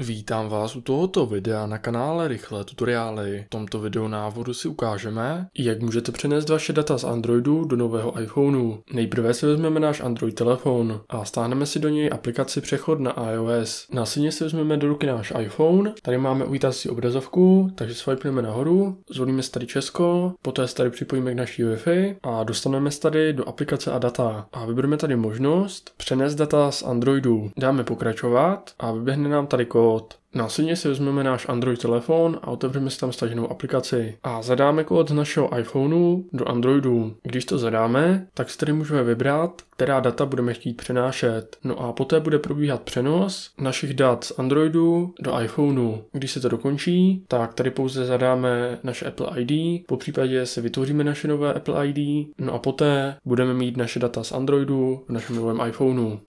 Vítám vás u tohoto videa na kanále Rychlé tutoriály. V tomto video návodu si ukážeme, jak můžete přenést vaše data z Androidu do nového iPhoneu. Nejprve si vezmeme náš Android telefon a stáhneme si do něj aplikaci přechod na iOS. Následně si vezmeme do ruky náš iPhone, tady máme uvítací obrazovku, takže swipeneme nahoru, zvolíme tady Česko, poté se tady připojíme k naší Wi-Fi a dostaneme se tady do aplikace a data. A vybereme tady možnost přenést data z Androidu. Dáme pokračovat a vyběhne nám tady kód kód. Následně si vezmeme náš Android telefon a otevřeme si tam staženou aplikaci. A zadáme kód z našeho iPhoneu do Androidu. Když to zadáme, tak si tady můžeme vybrat, která data budeme chtít přenášet. No a poté bude probíhat přenos našich dat z Androidu do iPhoneu. Když se to dokončí, tak tady pouze zadáme naše Apple ID, po případě si vytvoříme naše nové Apple ID, no a poté budeme mít naše data z Androidu v našem novém iPhoneu.